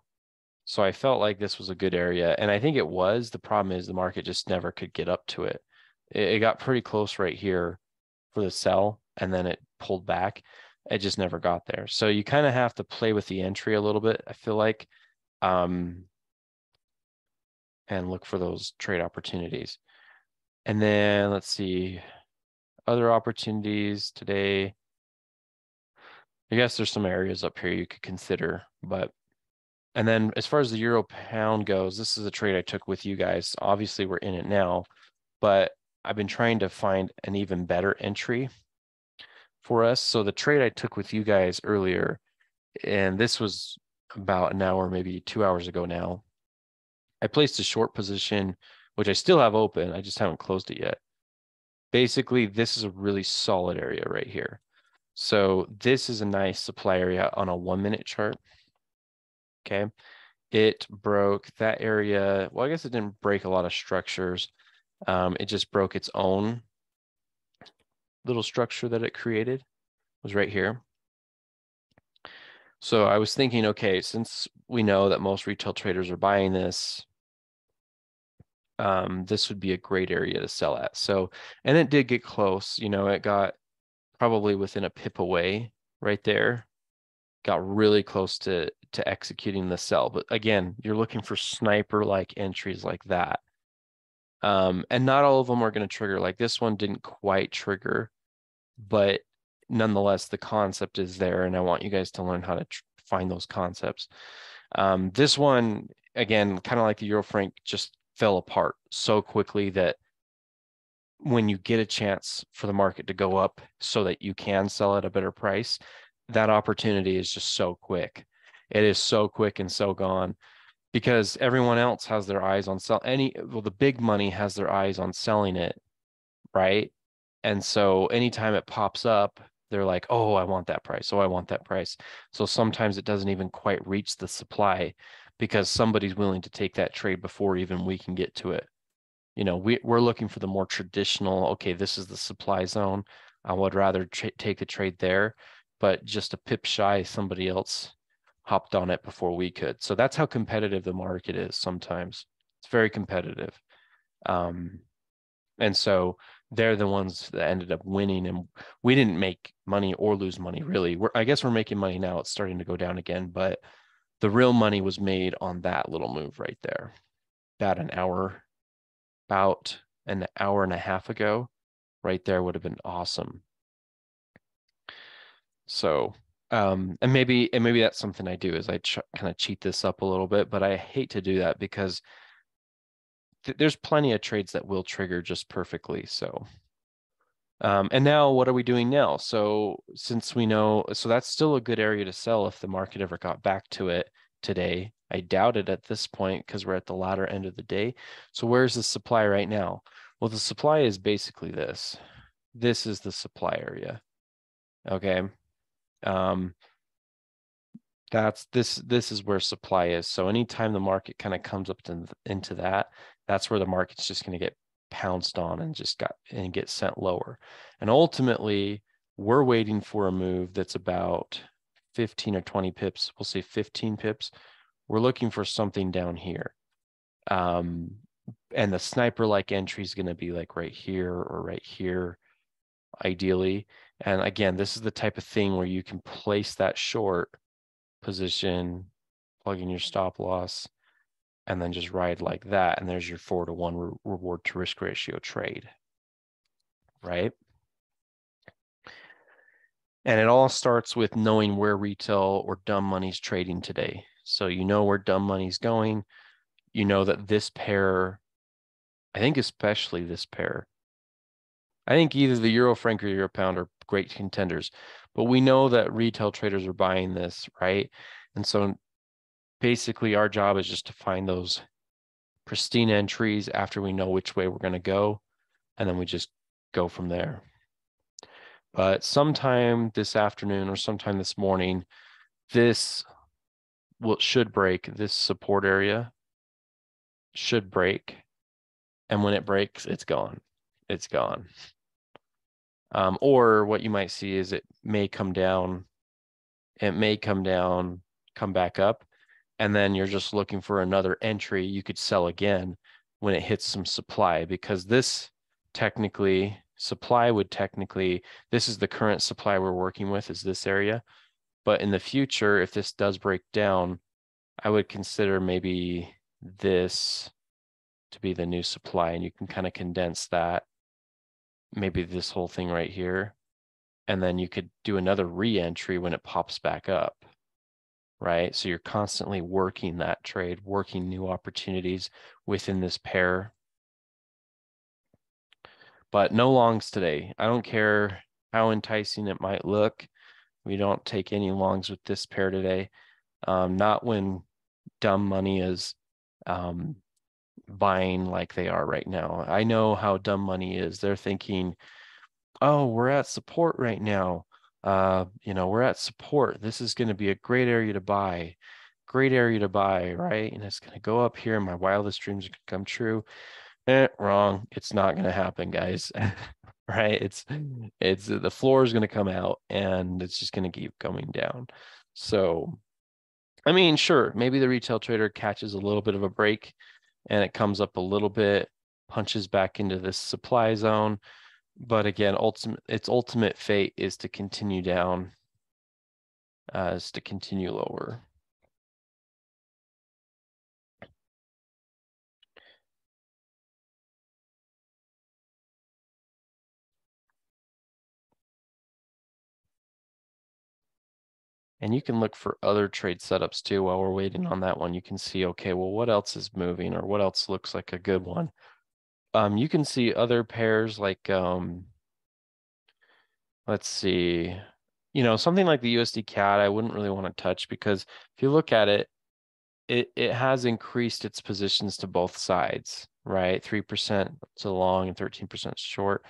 So I felt like this was a good area. And I think it was. The problem is the market just never could get up to it. It, it got pretty close right here for the sell, and then it pulled back. It just never got there. So you kind of have to play with the entry a little bit, I feel like, um, and look for those trade opportunities. And then let's see, other opportunities today. I guess there's some areas up here you could consider, but and then as far as the euro pound goes, this is a trade I took with you guys. Obviously, we're in it now, but I've been trying to find an even better entry for us. So the trade I took with you guys earlier, and this was about an hour, maybe two hours ago now. I placed a short position, which I still have open. I just haven't closed it yet. Basically, this is a really solid area right here. So this is a nice supply area on a one minute chart. Okay. It broke that area. Well, I guess it didn't break a lot of structures. Um, it just broke its own little structure that it created was right here. So I was thinking, okay, since we know that most retail traders are buying this, um, this would be a great area to sell at. So, and it did get close, you know, it got probably within a pip away right there, got really close to, to executing the sell. But again, you're looking for sniper like entries like that. Um, and not all of them are going to trigger. Like this one didn't quite trigger, but nonetheless, the concept is there. And I want you guys to learn how to tr- find those concepts. Um, this one, again, kind of like the Euro franc, just fell apart so quickly that when you get a chance for the market to go up so that you can sell at a better price, that opportunity is just so quick. It is so quick and so gone because everyone else has their eyes on sell any well the big money has their eyes on selling it right and so anytime it pops up they're like oh i want that price oh i want that price so sometimes it doesn't even quite reach the supply because somebody's willing to take that trade before even we can get to it you know we, we're looking for the more traditional okay this is the supply zone i would rather tra- take the trade there but just a pip shy somebody else hopped on it before we could. So that's how competitive the market is sometimes. It's very competitive. Um, and so they're the ones that ended up winning and we didn't make money or lose money really. We're, I guess we're making money now. It's starting to go down again, but the real money was made on that little move right there. About an hour, about an hour and a half ago, right there would have been awesome. So um, and maybe and maybe that's something I do is I ch- kind of cheat this up a little bit, but I hate to do that because th- there's plenty of trades that will trigger just perfectly. So, um, and now what are we doing now? So since we know, so that's still a good area to sell if the market ever got back to it today. I doubt it at this point because we're at the latter end of the day. So where's the supply right now? Well, the supply is basically this. This is the supply area. Okay um, that's this this is where supply is so anytime the market kind of comes up to, into that that's where the market's just going to get pounced on and just got and get sent lower. And ultimately we're waiting for a move that's about 15 or 20 pips we'll say 15 pips. We're looking for something down here. Um, and the sniper like entry is going to be like right here or right here ideally. And again, this is the type of thing where you can place that short position, plug in your stop loss, and then just ride like that. And there's your four to one re reward to risk ratio trade, right? And it all starts with knowing where retail or dumb money's trading today. So you know where dumb money's going. You know that this pair, I think especially this pair, I think either the euro franc or euro pound are great contenders, but we know that retail traders are buying this, right? And so basically our job is just to find those pristine entries after we know which way we're going to go, and then we just go from there. But sometime this afternoon or sometime this morning, this will should break this support area should break and when it breaks it's gone it's gone. Um, or what you might see is it may come down, it may come down, come back up, and then you're just looking for another entry you could sell again when it hits some supply because this technically supply would technically this is the current supply we're working with is this area. But in the future if this does break down i would consider maybe this to be the new supply and you can kind of condense that maybe this whole thing right here. And then you could do another re-entry when it pops back up right so you're constantly working that trade working new opportunities within this pair but no longs today i don't care how enticing it might look we don't take any longs with this pair today um, not when dumb money is um, buying like they are right now. I know how dumb money is. They're thinking, oh, we're at support right now. Uh, you know, we're at support. This is going to be a great area to buy, great area to buy, right? And it's going to go up here. My wildest dreams come true. Eh, wrong. It's not going to happen, guys. right? It's it's the floor is going to come out and it's just going to keep coming down. So, I mean, sure, maybe the retail trader catches a little bit of a break and it comes up a little bit, punches back into this supply zone. But again, ultimate its ultimate fate is to continue down, uh, is to continue lower. And you can look for other trade setups too while we're waiting on that one. You can see, okay, well, what else is moving or what else looks like a good one? Um, you can see other pairs like, um, let's see, you know, something like the USD CAD, I wouldn't really want to touch because if you look at it, it, it has increased its positions to both sides, right? 3% to long and 13% short.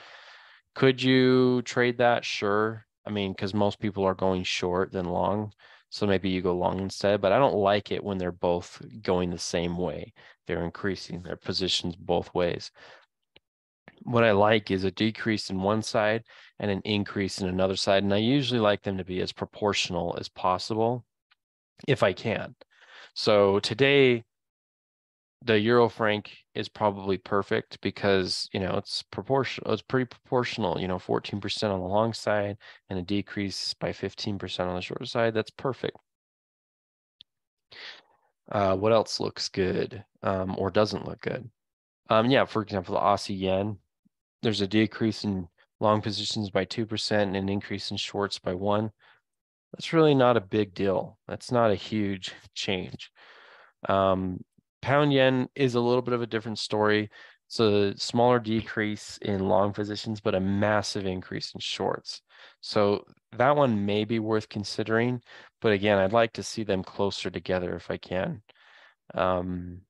Could you trade that? Sure. I mean, because most people are going short than long. So maybe you go long instead, but I don't like it when they're both going the same way. They're increasing their positions both ways. What I like is a decrease in one side and an increase in another side. And I usually like them to be as proportional as possible if I can. So today, the euro franc is probably perfect because you know it's proportional it's pretty proportional you know 14% on the long side and a decrease by 15% on the short side. That's perfect. Uh, what else looks good um, or doesn't look good? Um, yeah for example the aussie yen there's a decrease in long positions by 2% and an increase in shorts by 1 that's really not a big deal. That's not a huge change. Um, pound yen is a little bit of a different story. It's a smaller decrease in long positions, but a massive increase in shorts. So that one may be worth considering. But again, I'd like to see them closer together if I can. Um,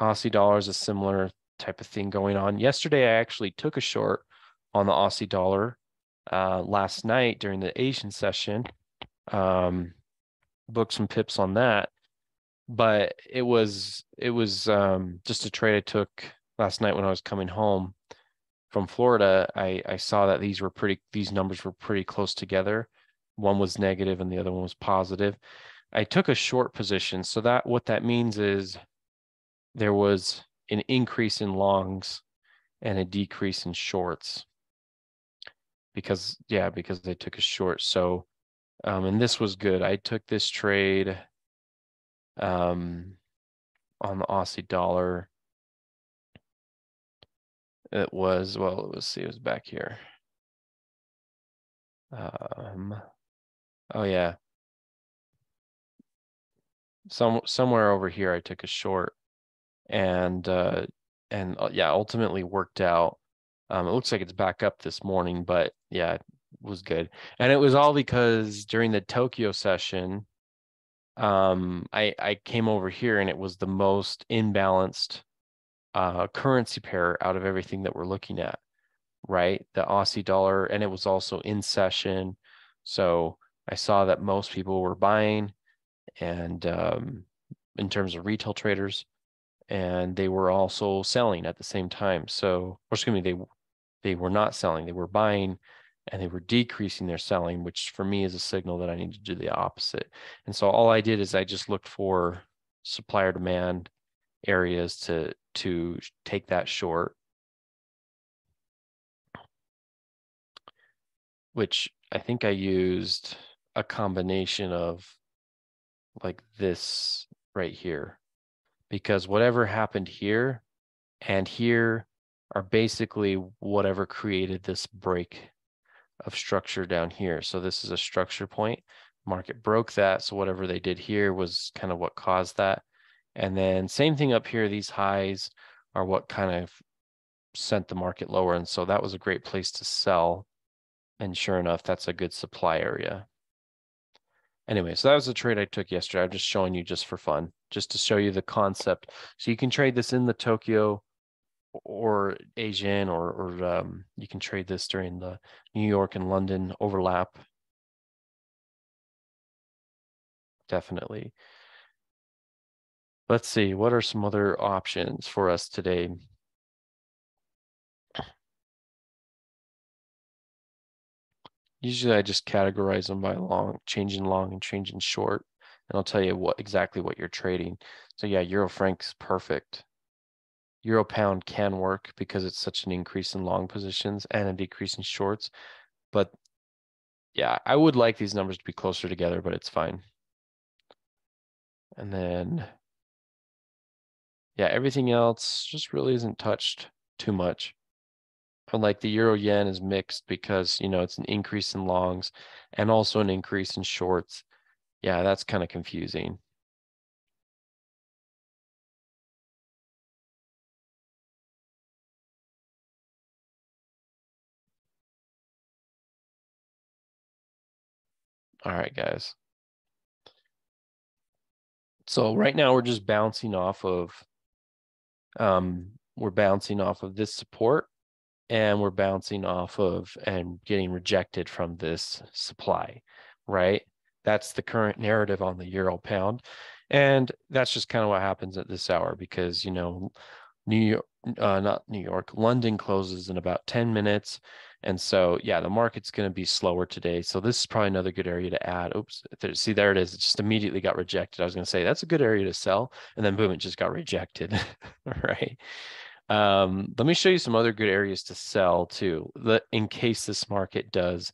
Aussie dollar is a similar type of thing going on. Yesterday, I actually took a short on the Aussie dollar uh, last night during the Asian session. Um, booked some pips on that but it was it was um, just a trade I took last night when I was coming home from Florida. I I saw that these were pretty these numbers were pretty close together. One was negative and the other one was positive. I took a short position, so that what that means is there was an increase in longs and a decrease in shorts because yeah because they took a short so um and this was good i took this trade um, on the Aussie dollar. It was, well, let's see, it was back here. Um, oh yeah. Some somewhere over here I took a short and uh and uh, yeah, ultimately worked out. Um, it looks like it's back up this morning, but yeah, it was good. And it was all because during the Tokyo session, um, I, I came over here and it was the most imbalanced uh, currency pair out of everything that we're looking at, right? The Aussie dollar, and it was also in session. So I saw that most people were buying, and um, in terms of retail traders, and they were also selling at the same time. So, or excuse me, they they were not selling, they were buying and they were decreasing their selling, which for me is a signal that I need to do the opposite. And so all I did is I just looked for supplier demand areas to to take that short which I think I used a combination of like this right here because whatever happened here and here are basically whatever created this break of structure down here. So this is a structure point. Market broke that. So whatever they did here was kind of what caused that. And then same thing up here, these highs are what kind of sent the market lower. And so that was a great place to sell. And sure enough, that's a good supply area. Anyway, so that was the trade I took yesterday. I'm just showing you just for fun, just to show you the concept. So you can trade this in the Tokyo or Asian, or, or um, you can trade this during the New York and London overlap. Definitely. Let's see, what are some other options for us today? Usually I just categorize them by long, changing long and changing short, and I'll tell you what exactly what you're trading. So yeah, Euro franc's perfect. Euro pound can work because it's such an increase in long positions and a decrease in shorts. But yeah, I would like these numbers to be closer together, but it's fine. And then yeah, everything else just really isn't touched too much. Unlike the euro yen is mixed because, you know, it's an increase in longs and also an increase in shorts. Yeah, that's kind of confusing. All right, guys. So right now we're just bouncing off of um, we're bouncing off of this support and we're bouncing off of and getting rejected from this supply, right? That's the current narrative on the euro pound. And that's just kind of what happens at this hour because, you know, New York, uh, not New York, London closes in about 10 minutes. And so, yeah, the market's going to be slower today. So this is probably another good area to add. Oops, there, see, there it is. It just immediately got rejected. I was going to say that's a good area to sell. And then boom, it just got rejected. right. Um, let me show you some other good areas to sell too, in case this market does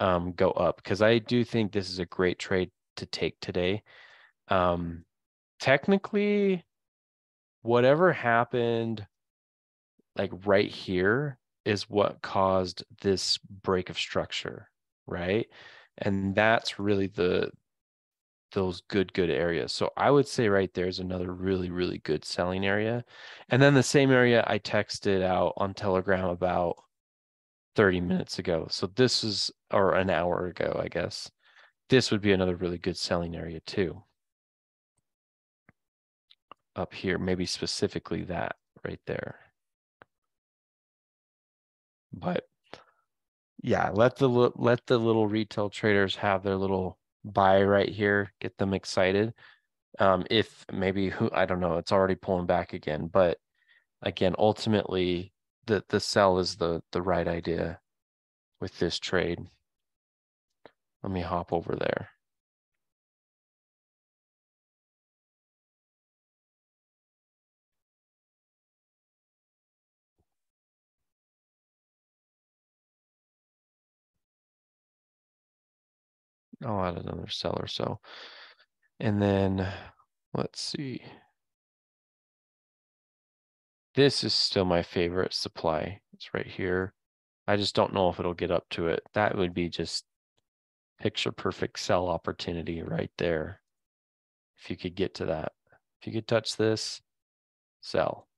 um, go up, because I do think this is a great trade to take today. Um, technically, whatever happened like right here is what caused this break of structure, right? And that's really the those good good areas. So I would say right there's another really really good selling area. And then the same area I texted out on Telegram about 30 minutes ago. So this is or an hour ago, I guess. This would be another really good selling area too. Up here, maybe specifically that right there. But yeah, let the let the little retail traders have their little buy right here, get them excited. Um, if maybe who I don't know, it's already pulling back again, but again, ultimately the the sell is the the right idea with this trade. Let me hop over there. Oh, I'll add another seller. So, and then let's see. This is still my favorite supply. It's right here. I just don't know if it'll get up to it. That would be just picture perfect sell opportunity right there. If you could get to that. If you could touch this, sell.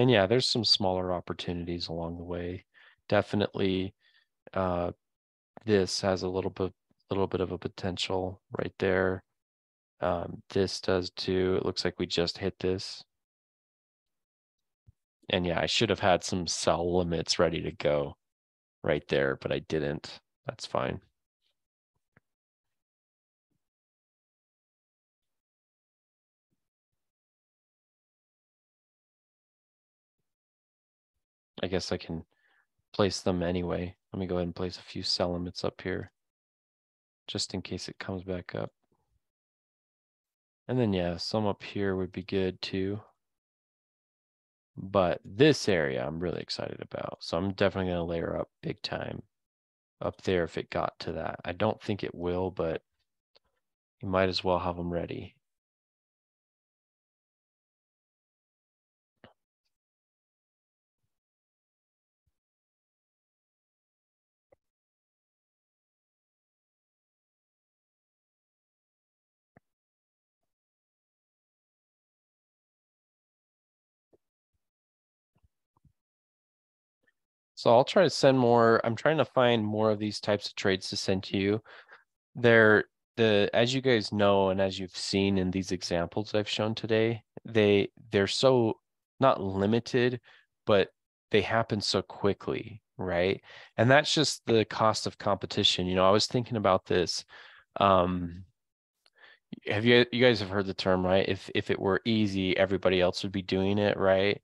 And yeah, there's some smaller opportunities along the way. Definitely, uh, this has a little bit, little bit of a potential right there. Um, this does too. It looks like we just hit this. And yeah, I should have had some sell limits ready to go right there, but I didn't. That's fine. I guess I can place them anyway. Let me go ahead and place a few sell limits up here just in case it comes back up. And then, yeah, some up here would be good too. But this area I'm really excited about. So I'm definitely going to layer up big time up there if it got to that. I don't think it will, but you might as well have them ready. So I'll try to send more. I'm trying to find more of these types of trades to send to you. They're the as you guys know and as you've seen in these examples I've shown today, they they're so not limited, but they happen so quickly, right? And that's just the cost of competition. You know, I was thinking about this. Um, have you you guys have heard the term, right? If if it were easy, everybody else would be doing it, right?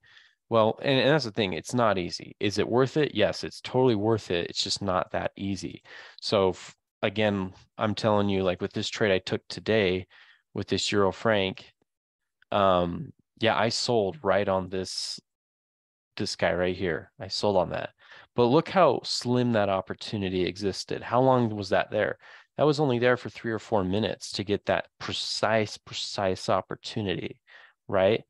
Well, and, and that's the thing, it's not easy. Is it worth it? Yes, it's totally worth it. It's just not that easy. So again, I'm telling you, like with this trade I took today with this Euro franc, um, yeah, I sold right on this this guy right here. I sold on that. But look how slim that opportunity existed. How long was that there? That was only there for three or four minutes to get that precise, precise opportunity, right?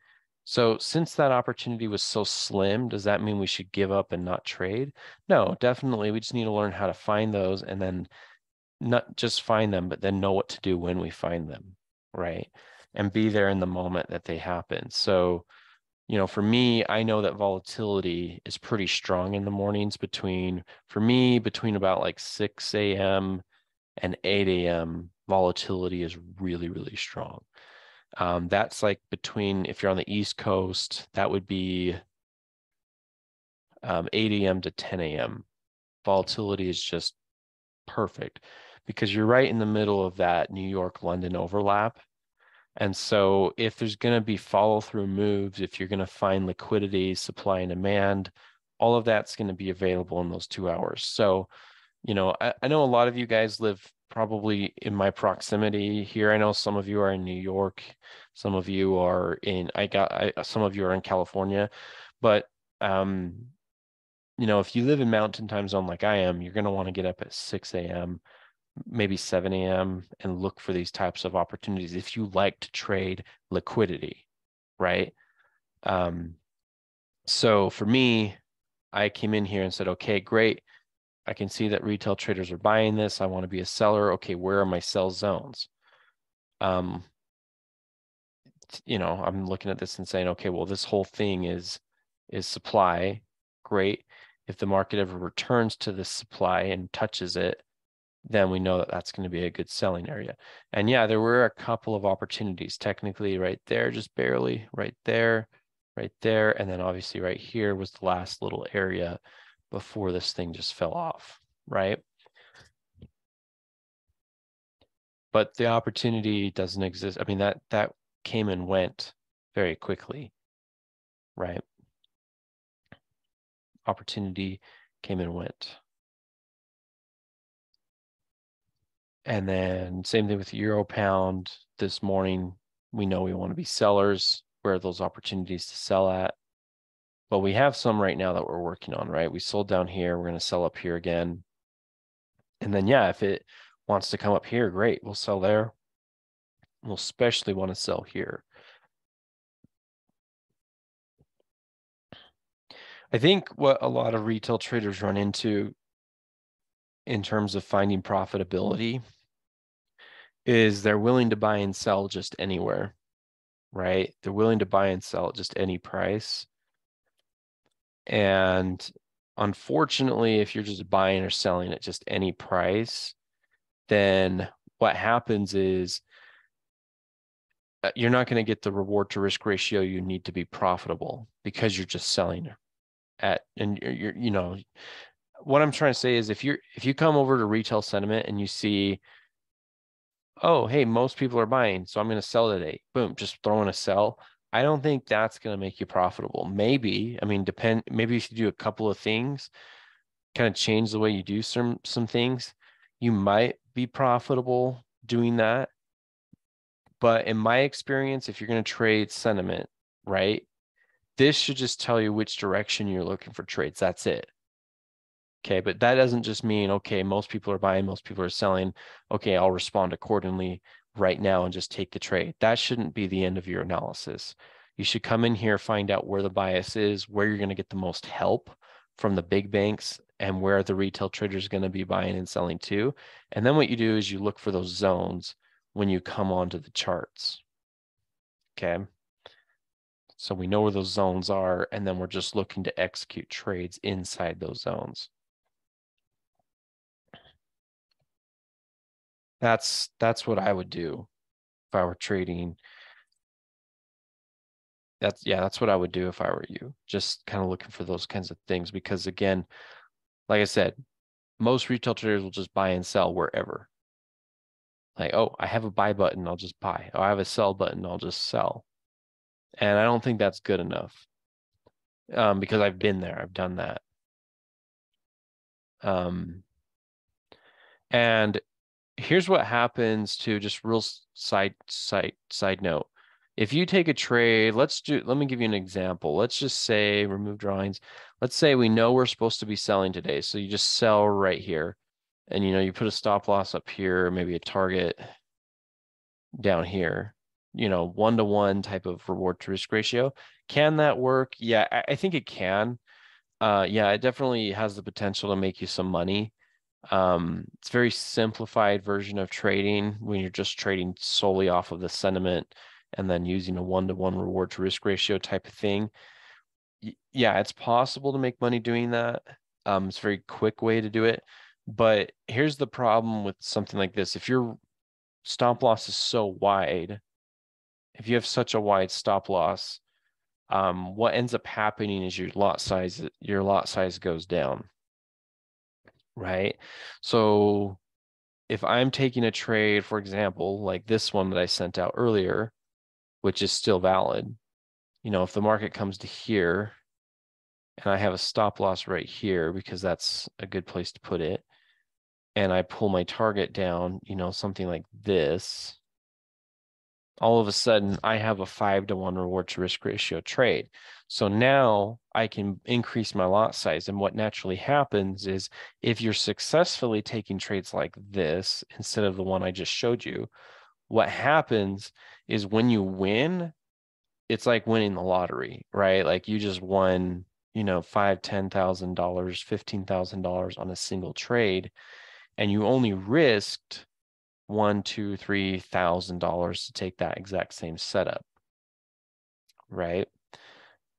So since that opportunity was so slim, does that mean we should give up and not trade? No, definitely. We just need to learn how to find those and then not just find them, but then know what to do when we find them, right? And be there in the moment that they happen. So, you know, for me, I know that volatility is pretty strong in the mornings between, for me, between about like 6 a.m. and 8 a.m., volatility is really, really strong. Um, that's like between, if you're on the East Coast, that would be um, 8 a.m. to 10 a.m. Volatility is just perfect because you're right in the middle of that New York London overlap. And so, if there's going to be follow through moves, if you're going to find liquidity, supply and demand, all of that's going to be available in those two hours. So, you know, I, I know a lot of you guys live probably in my proximity here. I know some of you are in New York, some of you are in I got I, some of you are in California, but um, you know, if you live in Mountain Time Zone like I am, you're going to want to get up at 6 a.m., maybe 7 a.m., and look for these types of opportunities if you like to trade liquidity, right? Um, so for me, I came in here and said, okay, great. I can see that retail traders are buying this. I want to be a seller. Okay, where are my sell zones? Um, you know, I'm looking at this and saying, okay, well, this whole thing is is supply. Great. If the market ever returns to this supply and touches it, then we know that that's going to be a good selling area. And yeah, there were a couple of opportunities technically right there, just barely right there, right there. And then obviously right here was the last little area before this thing just fell off, right? But the opportunity doesn't exist. I mean, that that came and went very quickly, right? Opportunity came and went. And then same thing with Euro Pound this morning. We know we want to be sellers. Where are those opportunities to sell at? But we have some right now that we're working on, right? We sold down here. We're going to sell up here again. And then, yeah, if it wants to come up here, great. We'll sell there. We'll especially want to sell here. I think what a lot of retail traders run into in terms of finding profitability is they're willing to buy and sell just anywhere, right? They're willing to buy and sell at just any price. And unfortunately, if you're just buying or selling at just any price, then what happens is uh, you're not going to get the reward to risk ratio you need to be profitable because you're just selling at and you're, you're you know what i'm trying to say is if you're if you come over to retail sentiment and you see oh hey most people are buying so i'm going to sell today boom just throw in a sell I don't think that's going to make you profitable. Maybe, I mean, depend, maybe you do a couple of things, kind of change the way you do some some things, you might be profitable doing that. But in my experience, if you're going to trade sentiment, right, this should just tell you which direction you're looking for trades. That's it. Okay, but that doesn't just mean, okay, most people are buying, most people are selling. Okay, I'll respond accordingly right now and just take the trade. That shouldn't be the end of your analysis. You should come in here, find out where the bias is, where you're going to get the most help from the big banks and where the retail traders are going to be buying and selling to. And then what you do is you look for those zones when you come onto the charts. Okay. So we know where those zones are, and then we're just looking to execute trades inside those zones. That's that's what I would do if I were trading. That's yeah, that's what I would do if I were you. Just kind of looking for those kinds of things because again, like I said, most retail traders will just buy and sell wherever. Like, oh, I have a buy button, I'll just buy. Oh, I have a sell button, I'll just sell. And I don't think that's good enough. Um, because I've been there, I've done that. Um, and here's what happens to just real side side side note. If you take a trade, let's do let me give you an example. Let's just say remove drawings. Let's say we know we're supposed to be selling today. So you just sell right here. And you know, you put a stop loss up here, maybe a target down here, you know, one to one type of reward to risk ratio. Can that work? Yeah, I, I think it can. Uh, yeah, it definitely has the potential to make you some money. Um, it's very simplified version of trading when you're just trading solely off of the sentiment and then using a one-to-one reward to risk ratio type of thing. Yeah, it's possible to make money doing that. Um, it's a very quick way to do it. But here's the problem with something like this. If your stop loss is so wide, if you have such a wide stop loss, um, what ends up happening is your lot size, your lot size goes down right? So if I'm taking a trade, for example, like this one that I sent out earlier, which is still valid, you know, if the market comes to here and I have a stop loss right here because that's a good place to put it, and I pull my target down, you know, something like this, all of a sudden I have a five to one reward to risk ratio trade. So now I can increase my lot size. And what naturally happens is if you're successfully taking trades like this instead of the one I just showed you, what happens is when you win, it's like winning the lottery, right? Like you just won, you know, five, ten thousand dollars, fifteen thousand dollars on a single trade, and you only risked one, two, three thousand dollars to take that exact same setup. Right.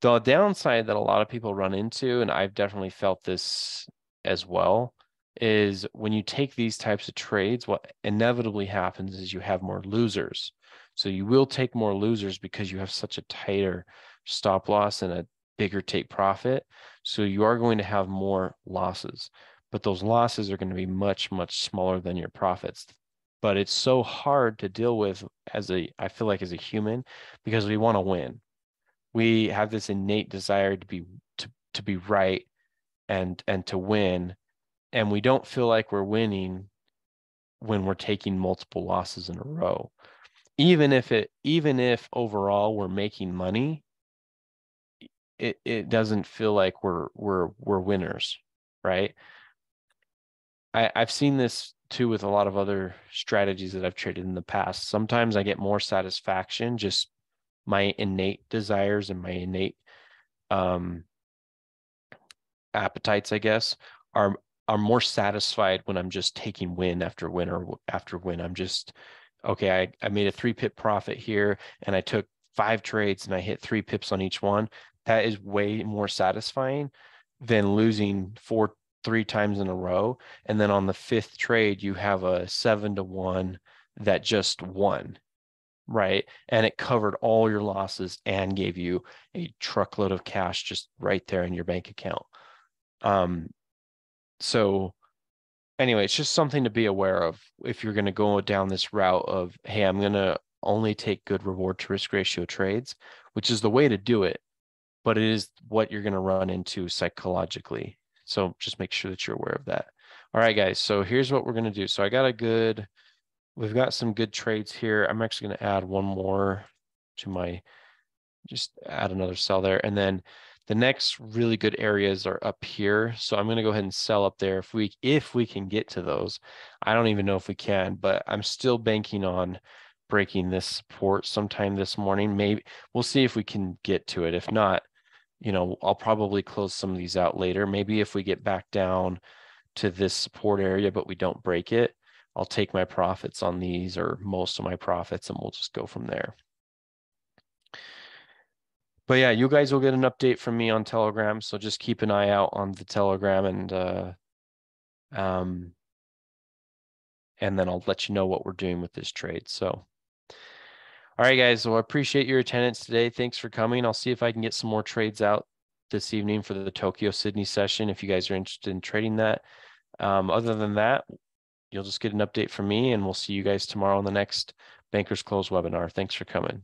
The downside that a lot of people run into, and I've definitely felt this as well, is when you take these types of trades, what inevitably happens is you have more losers. So you will take more losers because you have such a tighter stop loss and a bigger take profit. So you are going to have more losses, but those losses are going to be much, much smaller than your profits but it's so hard to deal with as a i feel like as a human because we want to win. We have this innate desire to be to, to be right and and to win and we don't feel like we're winning when we're taking multiple losses in a row. Even if it even if overall we're making money it it doesn't feel like we're we're we're winners right? I, I've seen this too with a lot of other strategies that I've traded in the past. Sometimes I get more satisfaction, just my innate desires and my innate um, appetites, I guess, are are more satisfied when I'm just taking win after win or after win. I'm just okay. I I made a three pip profit here, and I took five trades and I hit three pips on each one. That is way more satisfying than losing four three times in a row. And then on the fifth trade, you have a seven to one that just won, right? And it covered all your losses and gave you a truckload of cash just right there in your bank account. Um, so anyway, it's just something to be aware of if you're going to go down this route of, hey, I'm going to only take good reward to risk ratio trades, which is the way to do it, but it is what you're going to run into psychologically. So just make sure that you're aware of that. All right, guys. So here's what we're going to do. So I got a good, we've got some good trades here. I'm actually going to add one more to my, just add another sell there. And then the next really good areas are up here. So I'm going to go ahead and sell up there if we if we can get to those. I don't even know if we can, but I'm still banking on breaking this support sometime this morning. Maybe we'll see if we can get to it. If not, you know, I'll probably close some of these out later. Maybe if we get back down to this support area, but we don't break it, I'll take my profits on these or most of my profits and we'll just go from there but yeah, you guys will get an update from me on Telegram. So just keep an eye out on the Telegram and uh, um, and then I'll let you know what we're doing with this trade. So, all right, guys. Well, I appreciate your attendance today. Thanks for coming. I'll see if I can get some more trades out this evening for the Tokyo Sydney session. If you guys are interested in trading that. Um, other than that, you'll just get an update from me, and we'll see you guys tomorrow on the next Bankers Close webinar. Thanks for coming.